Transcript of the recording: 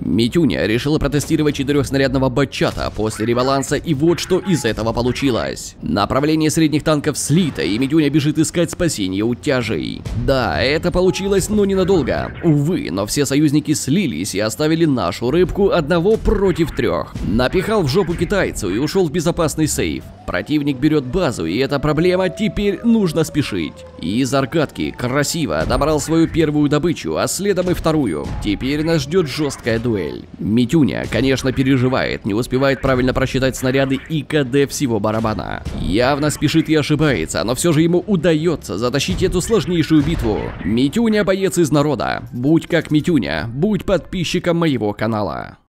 Митюня решила протестировать четырехснарядного батчата после ребаланса, и вот что из этого получилось. Направление средних танков слито, и Митюня бежит искать спасение у тяжей. Да, это получилось, но ненадолго. Увы, но все союзники слились и оставили нашу рыбку одного против трех. Напихал в жопу китайцу и ушел в безопасный сейф. Противник берет базу, и эта проблема теперь нужно спешить. И из аркадки красиво добрал свою первую добычу, а следом и вторую. Теперь нас ждет жесткая дуэль. Митюня, конечно, переживает, не успевает правильно просчитать снаряды и КД всего барабана. Явно спешит и ошибается, но все же ему удается затащить эту сложнейшую битву. Митюня боец из народа. Будь как Митюня, будь подписчиком моего канала.